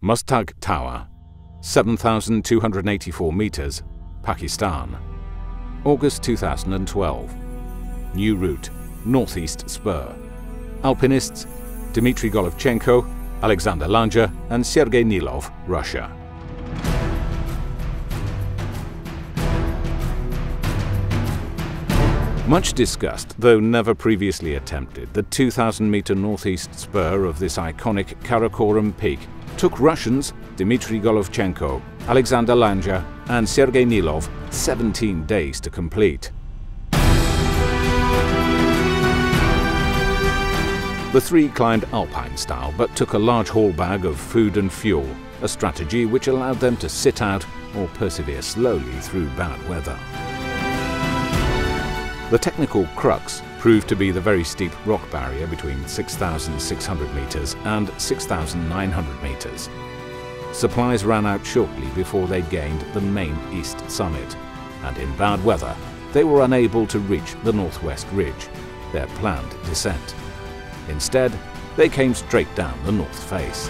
Muztagh Tower, 7,284 meters, Pakistan. August 2012. New route, Northeast Spur. Alpinists, Dmitry Golovchenko, Alexander Lange and Sergey Nilov, Russia. Much discussed, though never previously attempted, the 2,000 meter northeast spur of this iconic Karakoram peak took Russians Dmitry Golovchenko, Alexander Lange, and Sergey Nilov 17 days to complete. The three climbed alpine style but took a large haul bag of food and fuel, a strategy which allowed them to sit out or persevere slowly through bad weather. The technical crux proved to be the very steep rock barrier between 6,600 metres and 6,900 metres. Supplies ran out shortly before they gained the main east summit, and in bad weather, they were unable to reach the northwest ridge, their planned descent. Instead, they came straight down the north face.